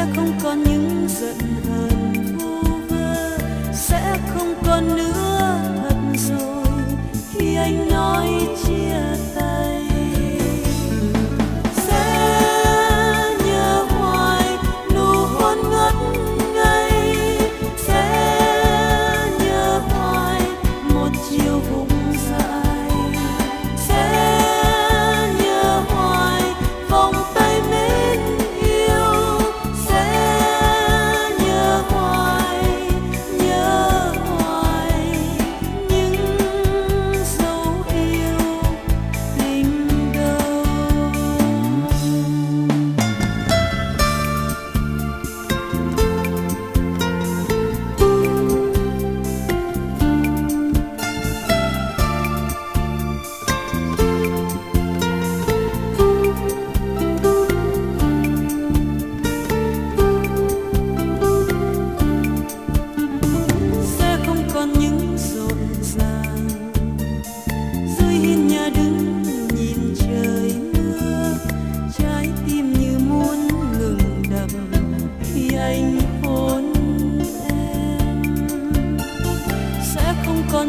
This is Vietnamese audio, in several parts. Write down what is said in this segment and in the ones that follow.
sẽ không còn những giận hờn.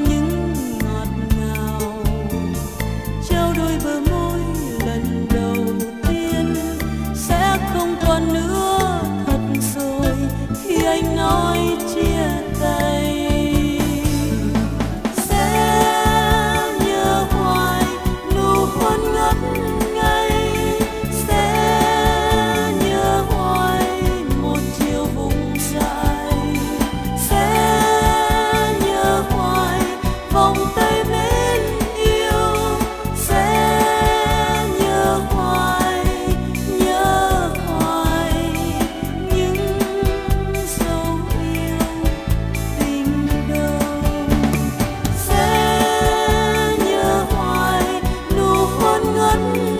影 ngất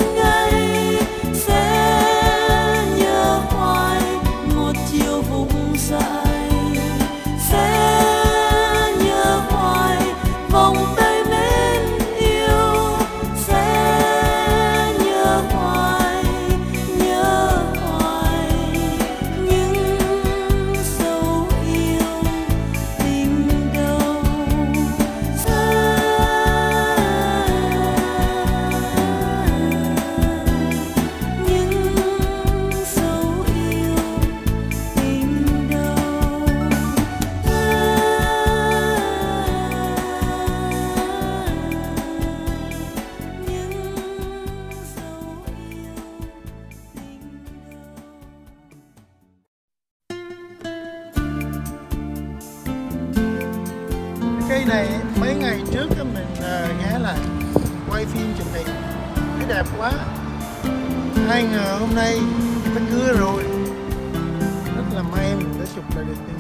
cây này, mấy ngày trước mình ờ, nghe là quay phim chụp hình. Cái đẹp quá. Hai ngờ hôm nay nó cưa rồi. Rất là may mình đã chụp lại được